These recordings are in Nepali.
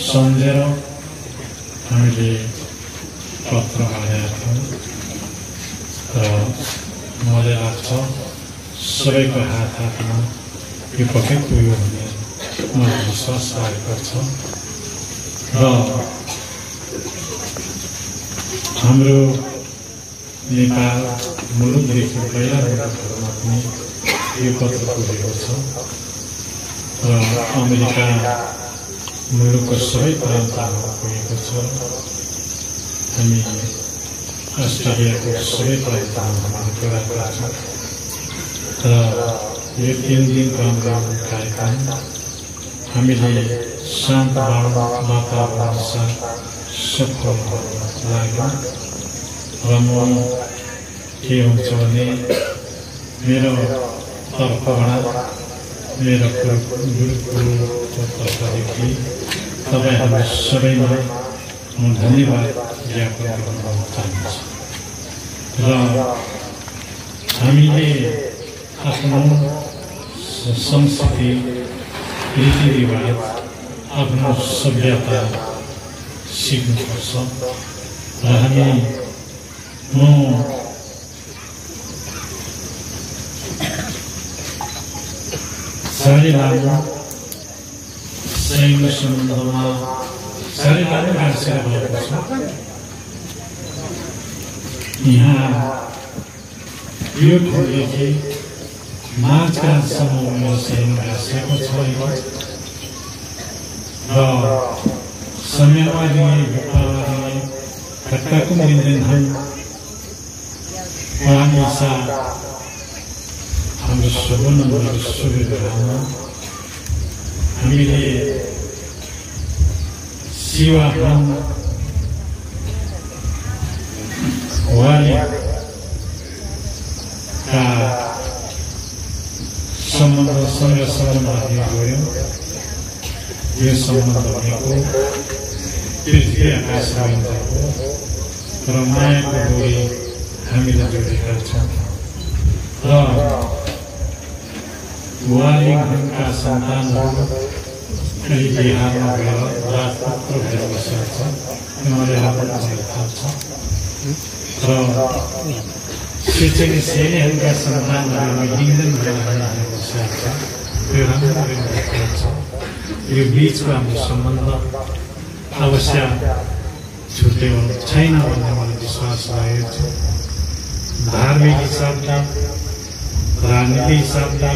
सम्झेर हामीले पत्र हालेका थियौँ र मलाई लाग्छ सबैको हात हातमा यो पक्कै पुग्यो भन्ने मलाई विश्वास लागेको छ र हाम्रो नेपाल मुलुकदेखि पहिला मुलुकहरूमा पनि यो पत्र पुगेको छ र अमेरिका मुलुकको सबै प्रान्तमा पुगेको छ हामी अस्ट्रेलियाको सबै प्रान्तमा हामी पुऱ्याएका छौँ र यो तिन दिनको हाम्रो कार्यक्रम हामीले शान्त वातावरण साथ सफल लाग्यो र म के हुन्छ भने मेरो तर्फबाट मेरो गुरुकुलको तर्फदेखि तपाईँहरू सबैलाई म धन्यवाद ज्ञापन गर्न चाहन्छु। र हामीले आफ्नो संस्कृति रीतिरिवाज आफ्नो सभ्यता सिक्नुपर्छ। र हामी म साह्रै लामो सैन्य सम्बन्धमा साह्रै लामो गाँसेर भएको छ यहाँ यो ठाउँदेखि मार्चकासम्म मेरो सैन्य गाँसेको छ र समयमा दिए घटकाको मिल्दैन उहाँले सा हाम्रो बढी सुविधामा हामीले सेवाहान उहाँलेका सम्बन्धसँग सम्बन्ध गयौँ यो सम्बन्ध भनेको पृथ्वी आकाश रहिन्दाको र मायाको डोरी हामीले जोडेका छौँ र उहाँलेका सन्तानहरू बिहारमा गएर राजपुत्र भएर बसेका छन् उहाँले हामीलाई थाहा छ र शिक्षक श्रेणीहरूका सन्तानहरू लिङ्गन भएर हामीलाई बसेका छन् त्यो राम्रो छ यो बिचको हाम्रो सम्बन्ध अवश्य छुट्यो छैन भन्ने मलाई विश्वास लागेको छ धार्मिक हिसाबले राजनीतिक हिसाबले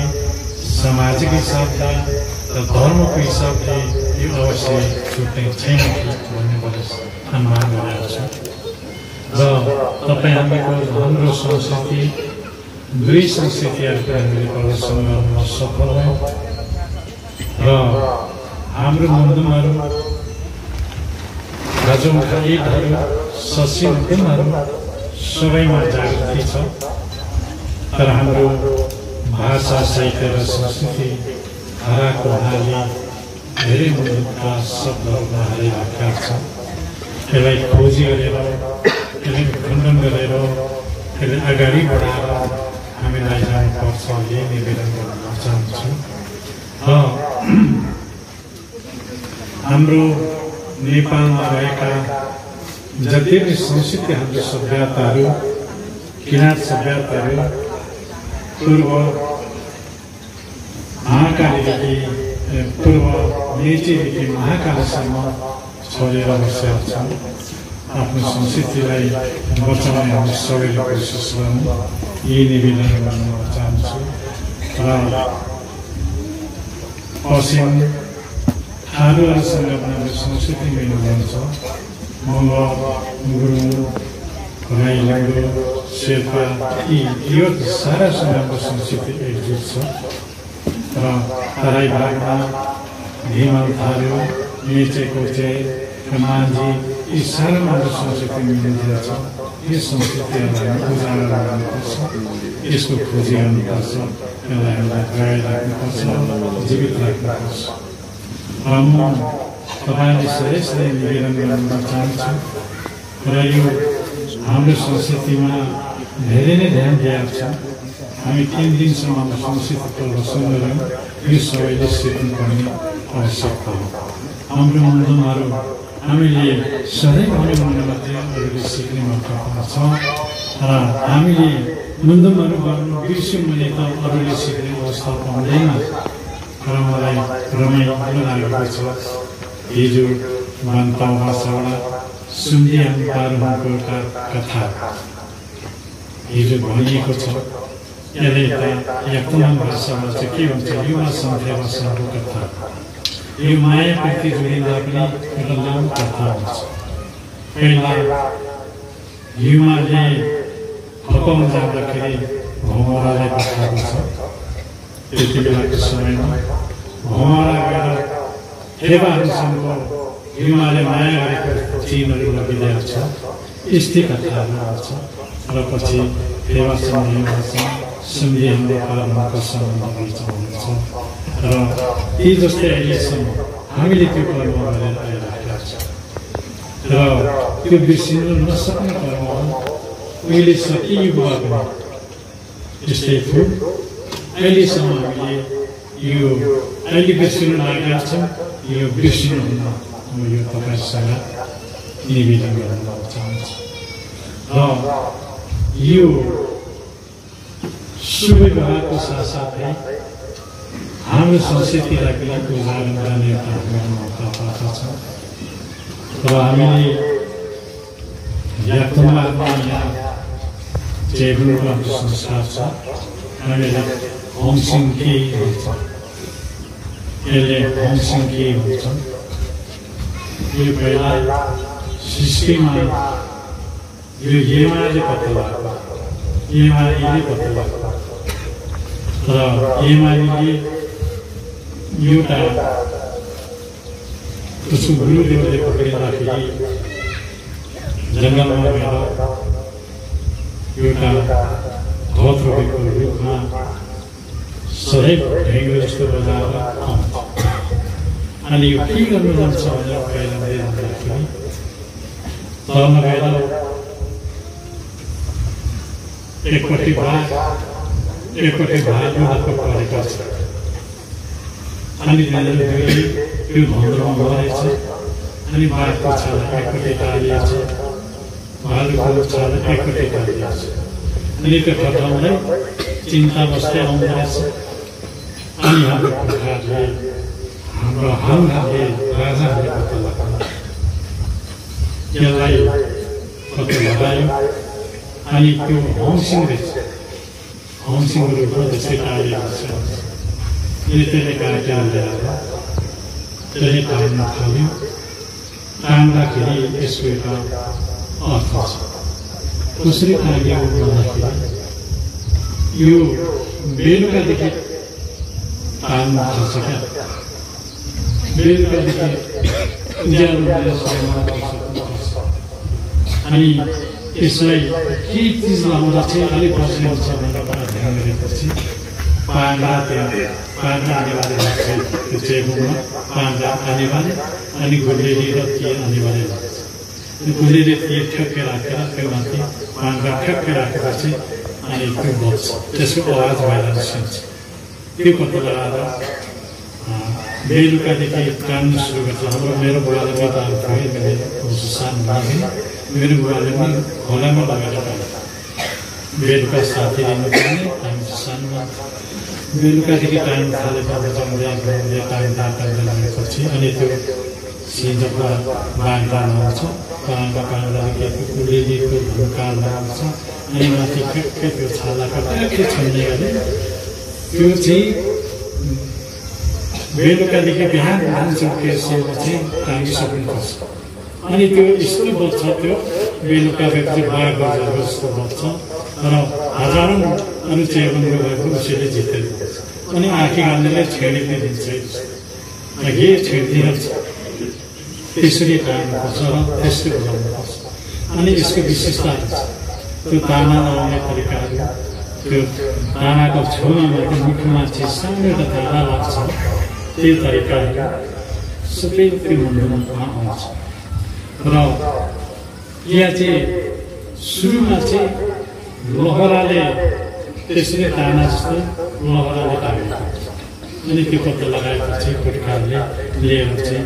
सामाजिक हिसाबले र धर्मको हिसाबले यो अवश्य छुट्ने छैन भन्ने मैले अनुमान गरेको छु र तपाईँ हामीको हाम्रो संस्कृति दुई संस्कृतिहरूको हामीले प्रदर्शन गर्न सफल भयौँ र हाम्रो मन्दुमहरू रजौँका ससिल गुणहरू सबैमा जागृति छ तर हाम्रो भाषा साहित्य र संस्कृति हराएको हुनाले धेरै मुलुकका शब्दहरूमा हराइरहेका छ यसलाई खोजी गरेर यसलाई खण्डन गरेर यसलाई अगाडि बढाएर हामीलाई जानुपर्छ यही निवेदन गर्न चाहन्छु र हाम्रो नेपालमा रहेका जति पनि संस्कृति हाम्रो सभ्यताहरू किराँत सभ्यताहरू पूर्व महाकालीदेखि पूर्व मेचीदेखि महाकालीसम्म छोडेर बसेका छन्। आफ्नो संस्कृतिलाई बचाउने हामी सबैले कोसिस गर्नु। यही निवेदन गर्न चाहन्छु। र पश्चिम थारूहरूसँग पनि संस्कृति मिल्नु जान्छ मङ्ग गुरुङ राई लाङ्गो शेर्पा यी यो हाम्रो संस्कृति एकजुट छ। र तराई भागमा हिमाल थारू मेचे कोचे माझी यी सारामा हाम्रो संस्कृति मिलिदिन्छ यो संस्कृतिहरूलाई उजागर गर्नुपर्छ यसको खोजी गर्नुपर्छ त्यसलाई हामीलाई जोगाइराख्नुपर्छ जीवित राख्नुपर्छ र म तपाईँले सधैँ निवेदन गर्न चाहन्छु र यो हाम्रो संस्कृतिमा धेरै नै ध्यान दिएको छ हामी तिन दिनसम्म संस्कृति पर्व सुनेर यो सबैले सिक्नुपर्ने आवश्यकता हो। हाम्रो मन्दमहरू हामीले सधैँ मन्दमध्ये अरूले सिक्ने मौका पाउँछ र हामीले मुन्दमहरू गर्नु बिर्स्यौँ भने त अरूले सिक्ने अवस्था पाउँदैन। र मलाई रमाइलो लागेको छ। हिजो बान्ताउ भाषाबाट सुन्दिहाल पारुहरूको एउटा कथा हिजो भनिएको छ। यसले त यक्तमान भाषामा चाहिँ के हुन्छ युवा सन्ध्या भाषाको कथा यो माया प्रति जोडिँदा पनि लामो कथा हुन्छ पहिला युवाले फकाउन जाँदाखेरि भौमरालाई पठाएको छ त्यति समयमा भौमरा गएर युवाले माया गरेको चिनहरू लगिरहेको छ यस्तै कथाहरू आउँछ र पछि युवासँग हाम्रो पालनको सम्बन्ध बिर्चाउनुहुन्छ र यी जस्तै अहिलेसम्म हामीले त्यो कर्म गरेर आइरहेका छ र त्यो बिर्सिनु नसक्ने कर्म हो उहिले सकियुवा पनि यस्तै थियो अहिलेसम्म हामीले यो अहिले बिर्सिनु लागेका छौँ यो बिर्सिनुहुन्न म यो तपाईँसँग निवेदन गर्न चाहन्छु र यो शुभ विवाहको साथसाथै हाम्रो संस्कृतिलाई पनि उजागर गर्ने एउटा गर्न मौका पाएको छ र हामीले यात्रामा यहाँ जयगुरुको हाम्रो संस्कार छ हामीले होमसिङ के भन्छ यसले होमसिङ के भन्छ यो पहिला सृष्टिमा यो एमाले पत्ता लाग्यो एमाले पत्ता लाग्यो र एमाले एउटा उसको गुरुदेवले पक्रिँदाखेरि जङ्गलमा गएर एउटा धत रोपेको रुखमा सधैँ ढेङ्ग्रो जस्तो बजाएर अनि यो के गर्नु जान्छ भनेर जाँदाखेरि गएर एकपट्टि भाग एकपट्टि भाग हातको परेको छ अनि दुवै त्यो भन्द्रमा मरेछ अनि बाघको छाला एकपट्टि टालिएछ भालुको छाला एकपट्टि टालिएछ अनि त्यो चिन्ता बस्दै आउँदो रहेछ अनि हाम्रो हाम्रो हालहरूले राजाहरूले पत्ता लगायो यसलाई पत्ता लगायो अनि त्यो रहेछ पनि त्यसै टाढिएको छ यसले त्यसले काटेर ल्याएर त्यसले टाढ्न थाल्यो टाढ्दाखेरि यसको एउटा अर्थ छ कसरी टाढ्यो भन्दाखेरि यो बेलुकादेखि टाढ्न थाल्छ क्या अनि यसलाई के चिज लाउँदा चाहिँ अलिक बस्ने हुन्छ भनेर ध्यान गरेपछि पाङ्रा त्यहाँ पाङ्रा अनिवार्य लाग्छ। त्यो चेबुङमा पाङ्रा अनिवार्य अनि गुलेली र ती अनिवार्य लाग्छ। गुलेली ती ठ्याक्कै राखेर त्यो माथि पाङ्रा ठ्याक्कै राखेपछि अनि त्यो बज्छ त्यसको आवाज भएर सुन्छ। त्यो पत्ता लगाएर बेलुकादेखि काट्नु सुरु गर्छ। हाम्रो मेरो बुवाले बिताएको थियो मैले सानो मागे मेरो बुवाले पनि खोलामा लगेर बेलुका साथी लिनु पर्ने हामी सानोमा बेलुकादेखि टाइम थालेपछि जम्दै घुम्दै टाइम टाइम लगेपछि अनि त्यो सिजमा बाँड्दा लगाउँछ बाँड्दा बाँड्दाखेरि उडेलीको ढुङ्गा लगाउँछ अनि माथि ठ्याक्कै त्यो छालाको ठ्याक्कै छन्ने गरे त्यो चाहिँ बेलुकादेखि बिहान भान्सुकेसम्म चाहिँ टाँगिसक्नुपर्छ। अनि त्यो यस्तो बच्छ त्यो बेलुका चाहिँ बाह्र बजेर जस्तो बच्छ र हजारौँ अरू चेबन्द भएको उसैले जितेर अनि आँखी गान्नेले छेडिदिए दिन्छ। के छेडिदिन्छ त्यसरी टार्नुपर्छ र त्यस्तै बोलाउनुपर्छ अनि यसको विशेषता त्यो ताना लगाउने तरिकाहरू त्यो ताराको छेउमा भएको मुख्य मान्छे सानो एउटा तारा लाग्छ। त्यो तरिकाहरू सबै त्यो मण्डलमा आउँछ। र यहाँ चाहिँ सुरुमा चाहिँ लहराले त्यसरी ताना जस्तो लहराले टाढेको अनि त्यो पत्ता लगाएपछि पुर्खाहरूले लिएर चाहिँ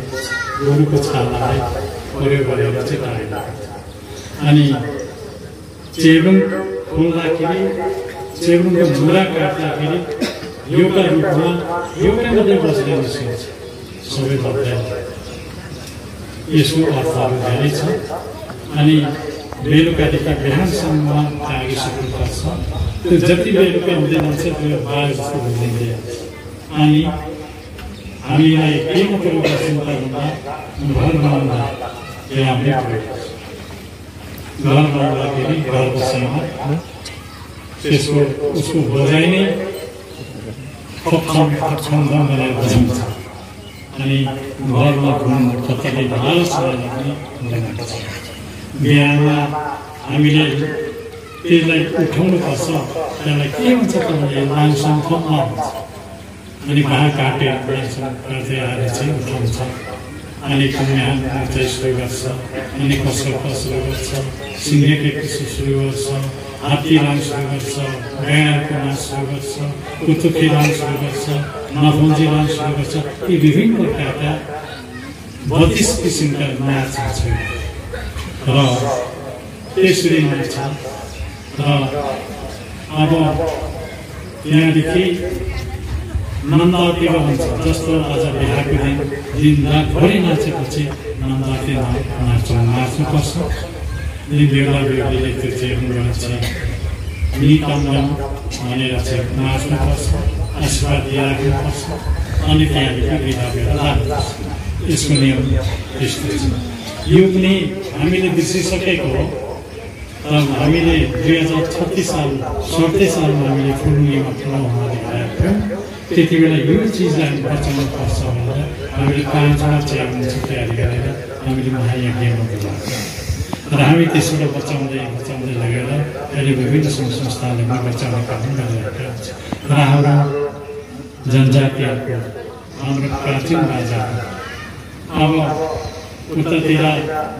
गोरुको छालालाई प्रयोग गरेर चाहिँ टाढेको अनि चेबुङ खोल्दाखेरि चेबुङको झुरा काट्दाखेरि योगा रूपमा योगा मात्रै बसेर निस्किन्छ। सबै भन्दै यसको अर्थहरू धेरै छ। अनि बेलुकादेखि बिहानसम्म आगिसक्नुपर्छ त्यो जति बेलुका हुँदै जान्छ त्यो बाघ जस्तो जान्छ अनि हामीलाई के एउटा चिन्ता भन्दा घर बनाउँदा त्यो हाम्रै घर बनाउँदाखेरि घरको सामान त्यसको उसको बजाइ नै खपखम खपखम भनेर बजाउँछ अनि घरमा घुम्नु कतिले लालसँग पनि बिहानमा हामीले त्यसलाई उठाउनुपर्छ त्यसलाई के हुन्छ तपाईँले लामसँग थपमा हुन्छ। अनि भाँ काटेर लामसँग काट्दै आएर चाहिँ उठाउँछ। अनि कन्या चाहिँ सुरु गर्छ अनि कसो कसो गर्छ सिङ्गेको कसो सुरु गर्छ। हात्ती लान सुरु गर्छ गायको नाच सुरु गर्छ कुतुकी लान सुरु गर्छ नफुन्जी लान सुरु गर्छ यी विभिन्न प्रकारका बत्तिस किसिमका नाचहरू छन् र त्यसरी नाच्छ र अब त्यहाँदेखि नन्दावतीको हुन्छ जस्तो आज बिहाको दिन दिनरातभरि नाचेपछि नन्दावती नाच्नु नाच्नुपर्छ बेहुला बेहुलीले त्यो निकन्दन भनेर चाहिँ आशीर्वाद दिइराख्नुपर्छ अनि त्यहाँदेखि यसको नियम त्यस्तो छ यो पनि हामीले बिर्सिसकेको हो तर हामीले दुई हजार छत्तिस साल सडतिस सालमा हामीले पूर्णिमा ठुलो आएको थियौँ त्यति बेला यो चिजलाई हामी बचाउनु पर्छ भनेर हामीले पाँचवटा च्यालेन्ज तयारी गरेर हामीले महायज्ञमा र हामी त्यसबाट बचाउँदै बचाउँदै लगेर अहिले विभिन्न सङ्घ संस्थाले पनि बचाउने काम गरिरहेका हुन्छ र हाम्रो जनजातिहरूको हाम्रो प्राचीन राजा अब उतातिर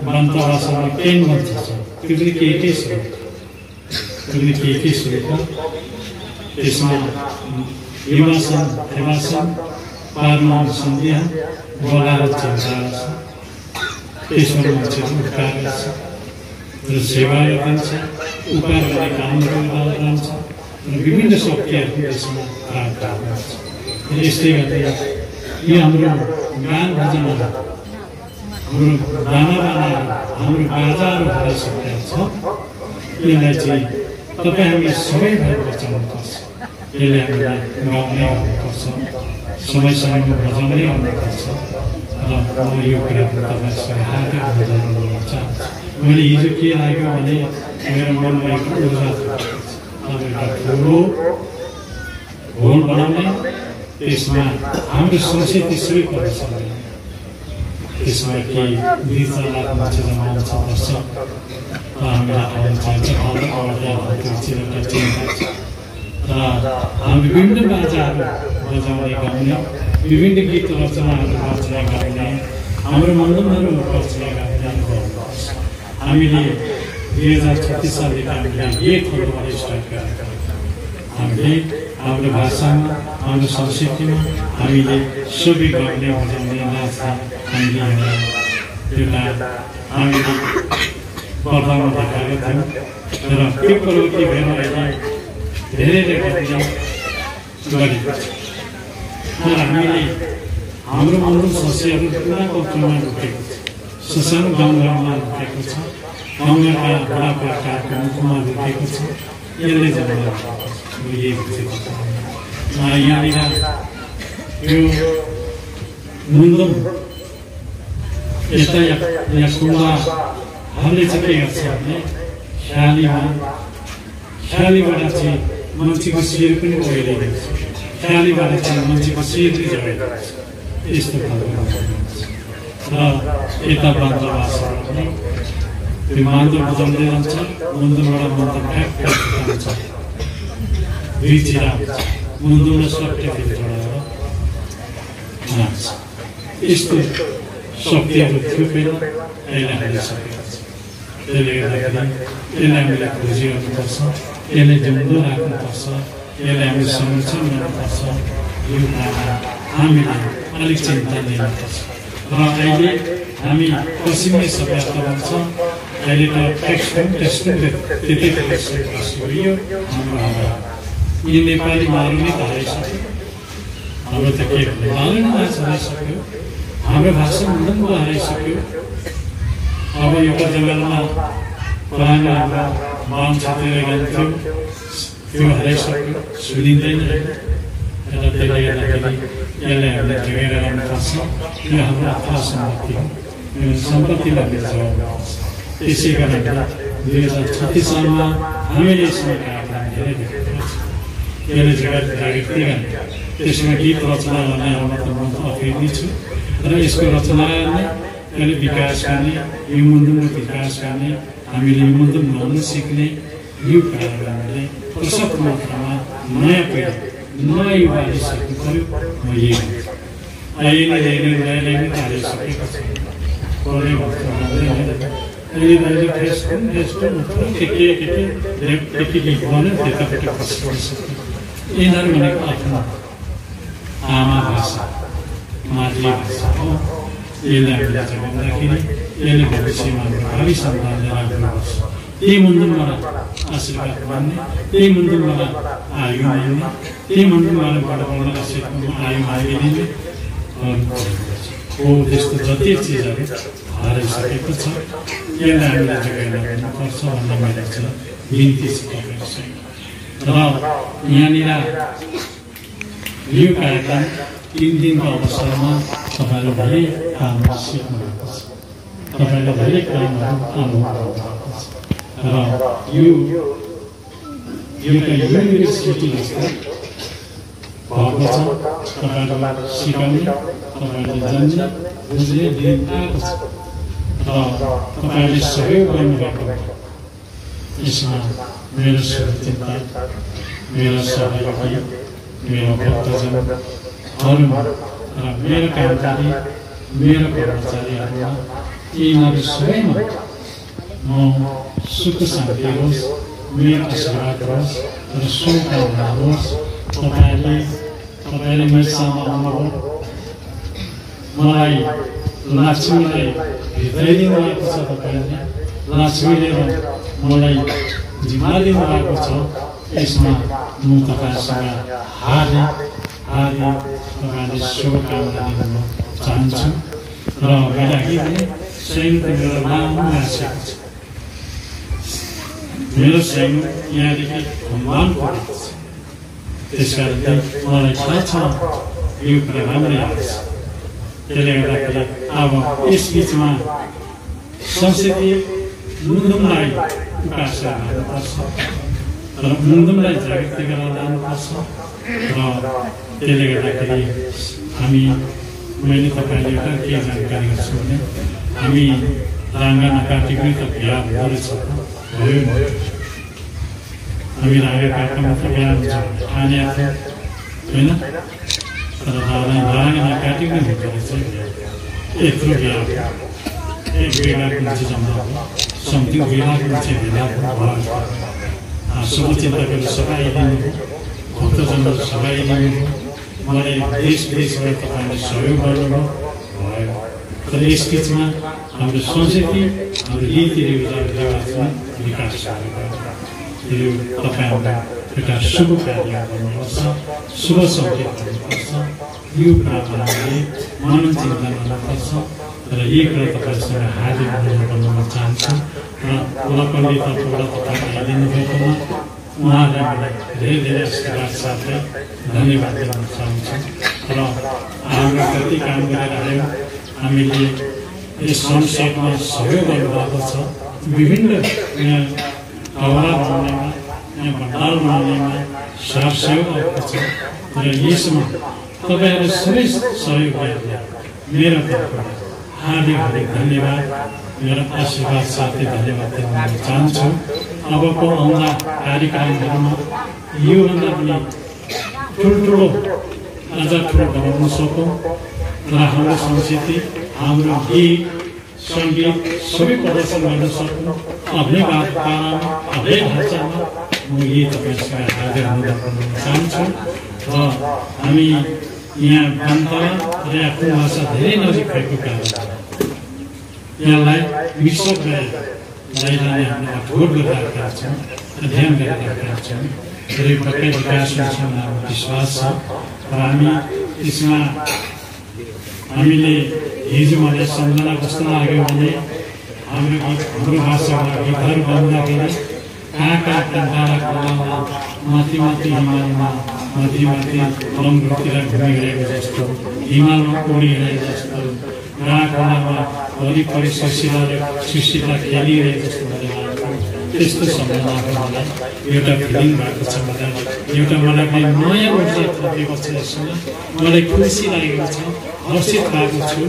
बन्तवासमा केन भन्छ त्यो पनि के के स्रोत त्यो पनि के के स्रोत त्यसमा हिमासन हिमासन पारमा सन्ध्या बोलाएर चिन्ता छ त्यसमा मान्छेहरू उकाएर छ र सेवा दिन्छ उकार गर्ने कामहरू जान्छ र विभिन्न शक्तिहरू त्यसमा प्राप्त हुन्छ यस्तै गर्दै यो हाम्रो गान भजनहरू हाम्रो दाना बानाहरू हाम्रो बाजाहरू भइसकेका छ। यसलाई चाहिँ तपाईँ हामीले सबै भएर बचाउनुपर्छ। यसले हामीलाई गाउने हुनुपर्छ समय समयमा बजाउनै हुनुपर्छ र म यो कुराको तपाईँसँग हार्दिक बजाउन चाहन्छु। मैले हिजो के लाग्यो भने मेरो मनमा एउटा ऊर्जा अब एउटा ठुलो होल बनाउने त्यसमा हाम्रो संस्कृति सबै पर्छ त्यसमा के बिस लाख मान्छे जम्मा आउँछ बस्छ र हामीलाई आउनु चाहन्छ र हामी विभिन्न बाजाहरू बजाउने गाउने विभिन्न गीत रचनाहरू रचना गाउने हाम्रो मण्डलहरू रचना गाउने हामीले दुई हजार छत्तिस सालदेखि हामीले लेखहरू स्टार्ट गरेका हामीले हाम्रो भाषामा हाम्रो संस्कृतिमा हामीले सबै गाउने बजाउने नाच्ने हामीले एउटा हामीले पर्दामा देखाएका थियौँ र त्यो प्रवृत्ति भएर अहिले धेरैले गर्ने गरेको छ। तर हामीले हाम्रो मन्डल सस्यहरू पुरा कल्चरमा ढुकेको छ। ससानो गाउँघरमा ढुकेको छ। गाउँघरका बुढापाकाको मुखमा ढुकेको छ। यसले यहाँनिर यो मुन्दम यता यहाँ कुवाहरूले चाहिँ के गर्छ भने ख्यालीमा ख्यालीबाट चाहिँ मान्छेको पनि ओइलिदिन्छ ख्यालीबाट चाहिँ मान्छेको झरेर यस्तो खालको र यता त्यो मान्दो बजाउँदै जान्छ मन्दबाट मन्द फ्याक फ्याक जान्छ दुई चिरा सट्टै जोडाएर नाच्छ यस्तो शक्तिहरू थियो पहिला अहिले हामीले सकेका छौँ। त्यसले गर्दाखेरि यसलाई हामीले खोजी गर्नुपर्छ यसलाई जिउँदो राख्नुपर्छ यसलाई हामीले संरक्षण गर्नुपर्छ। यो कुरामा हामीले अलिक चिन्ता लिनुपर्छ। र अहिले हामी पश्चिमी सभ्यता भन्छ अहिले त टेक्स्टबुक टेक्स्टबुकले त्यति यी नेपालीमाहरू नै हाम्रो त के भन्नु हाम्रो भाषा मुलुङ्गो हराइसक्यो अब एउटा जङ्गलमा पुरानो हाम्रो बाहुन छातेर गान्थ्यो त्यो हराइसक्यो सुनिँदैन र त्यसले गर्दाखेरि यसलाई हामीले जोगेर राख्नुपर्छ यो हाम्रो आफ्नो सम्पत्ति हो यो सम्पत्तिलाई हामीले त्यसै कारण दुई हजार छत्तिस सालमा हामीले कार्यक्रम धेरै जागृति गर्ने त्यसमा गीत रचना गर्ने अब म त अफेरी छु र यसको रचना गर्ने यसले विकास गर्ने यो विकास गर्ने हामीले यो मुन्दुम गाउन सिक्ने यो कार्यक्रमले प्रशस्त मात्रामा नयाँ पिँढी नयाँ युवाले सिक्नु पऱ्यो म यही अहिले अहिले पनि हालिसकेको छ। त्यतापट्टि फसिसक्यो यिनीहरू भनेको आफ्नो आमा भाषा मातृभाषा हो यसलाई हामीले यसले भविष्यमा भावी सन्तानले राख्नुपर्छ त्यही मुन्दुमबाट आशीर्वाद मान्ने त्यही मुन्दुमबाट आयु मान्ने त्यही मुन्दुमबाट पढ्न आशीर्वाद आयु मागिदिने हो त्यस्तो जति चिजहरू हराइसकेको छ। यसलाई हामीले जोगाएर गर्नुपर्छ भन्ने मेरो चाहिँ बिन्ती तपाईँहरूसँग र यहाँनिर यो कार्यक्रम तिन दिनको अवसरमा तपाईँले धेरै कामहरू सिक्नुभएको छ। तपाईँले धेरै कामहरू अनुभव गर्नुभएको छ। र यो एउटा युनिभर्सिटी जस्तो भएको छ। तपाईँहरूलाई सिकाउने तपाईँले जान्ने बुझ्ने दिन आएको छ र तपाईँले सहयोग गर्नुभएको यसमा मेरो शुभचिन्ता मेरो सहयोगी मेरो भक्तजनहरूमा र मेरो कर्मचारी मेरो कर्मचारीहरूमा यिनीहरू सबैमा म सुख शान्ति होस् मेरो आशीर्वाद होस् र शुभकामना होस् तपाईँले तपाईँले मेरोसँग आउनुभयो मलाई लक्ष्मीलाई हृदय दिनुभएको छ तपाईँले लक्ष्मीले मलाई जिम्मा दिनुभएको छ यसमा म तपाईँसँग हार्दिक हार्दिक तपाईँले शुभकामना दिन चाहन्छु र मेरो सैनिक मेरो लामो आशेको छ मेरो सैनिक यहाँदेखि खम्बान परेको छ त्यस कारण मलाई थाहा छ यो कुरा राम्रै लाग्छ त्यसले गर्दाखेरि अब यस बिचमा संसदीय मुन्दुमलाई उकासा गर्नुपर्छ र मुन्दुमलाई जागृति गरेर लानुपर्छ र त्यसले गर्दाखेरि हामी मैले तपाईँले एउटा के जानकारी गर्छु भने हामी राङ्गा नकाटिकै त बिहा हुँदो रहेछ भयो। हामी राङ्गा काट्न मात्र बिहा हुन्छ होइन? तर राङ्गा नकाटिकै हुँदो रहेछ यत्रो बिहा एक बेलाको मान्छे जम्मा बेलाको मान्छे भेला भयो शुभचिन्तकहरू सबै आइदिनु भक्तजनहरू मलाई देश विदेशबाट तपाईँले सहयोग गर्नुभयो भयो तर यस बिचमा हाम्रो संस्कृति हाम्रो रीति रिवाजमा विकास यो तपाईँहरूलाई एउटा शुभ कार्य गर्नुपर्छ शुभ सङ्केत गर्नुपर्छ यो हामीले मनन चिन्ता गर्नुपर्छ र यही कुरा तपाईँसँग हार्दिक अनुरोध गर्न चाहन्छु र लकलले तपाईँबाट तपाईँले हालिदिनु भएकोमा उहाँलाई मलाई धेरै धेरै आशीर्वाद साथै धन्यवाद दिन चाहन्छु। र हाम्रो कति काम गरेर आयौँ हामीले यस संसदमा सहयोग गर्नुभएको छ। विभिन्न हवा बनाउनेमा यहाँ भण्डार बनाउनेमा सरसहयोग भएको छ। र यसमा तपाईँहरू सबै सहयोगीहरूलाई मेरो तर्फबाट हार्दिक हार्दिक धन्यवाद मेरो आशीर्वाद साथै धन्यवाद दिन चाहन्छु। अबको आउँदा कार्यक्रमहरूमा योभन्दा पनि ठुल्ठुलो अझ ठुलो बनाउन सकौँ र हाम्रो संस्कृति हाम्रो गीत सङ्गीत सबै प्रदर्शन गर्न सकौँ। आफ्नै आफ्नै भाषामा म यही तपाईँसँग हाजिर हुँदा चाहन्छु र हामी यहाँ गान्तला र आफ्नो भाषा धेरै नजिक भएको कारण यहाँलाई मिश्र गरेर लाने हामीले ठोट गरिरहेका छौँ अध्ययन गरिरहेका छौँ धेरै पक्कै विकास हुन्छ विश्वास छ र हामी त्यसमा हामीले हिजो मलाई सम्झना कस्तो लाग्यो भने हाम्रो गीत हाम्रो भाषामा गीतहरू गाउँदाखेरि कहाँ कहाँ खोलामा माथि माथि हिमालमा माथि माथि पलङहरूतिर घुमिरहेको जस्तो हिमालमा उडिरहेको जस्तो कहाँ खोलामा वरिपरि सुशीलाले सुशीला खेलिरहेको जस्तो त्यस्तो सम्झना मलाई एउटा फिलिङ भएको छ मलाई एउटा मलाई नयाँ ऊर्जा थपेको छ यसमा मलाई खुसी लागेको छ हर्षित भएको छु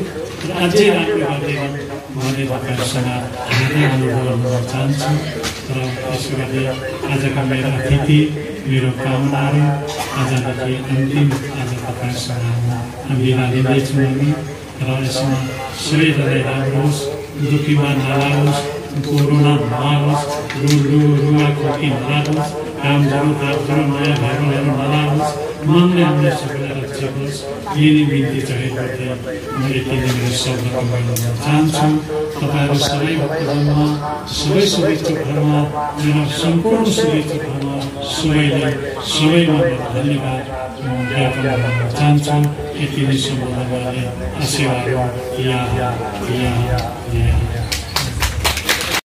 र अझै राम्रो गर्दै मैले तपाईँहरूसँग हातै अनुभव गर्न चाहन्छु र त्यसो गर्दै आजका मेरो अतिथि मेरो कामनाहरू आजदेखि अन्तिम आज तपाईँहरूसँग म बिदा लिँदैछु हामी। र यसमा सबैजनालाई राम्रो होस् दुःखीमा नलागोस् कोरोना नलागोस् रु रु रुवा खोकी नलागोस् काम जरो नयाँ घरहरू नलागोस् मनले हामीले सबैलाई रक्षोस् यही बिन्ती चाहिँ गर्दै म यति नै मेरो शब्द गर्न चाहन्छु तपाईँहरू सबै भक्तजनमा सबै शुभेच्छुकहरूमा मेरो सम्पूर्ण शुभेच्छुकहरूमा सबैले सबैमा धन्यवाद ज्ञापन गर्न चाहन्छु यति नै सम्बोधन गर्ने आशीर्वाद यहाँ यहाँ यहाँ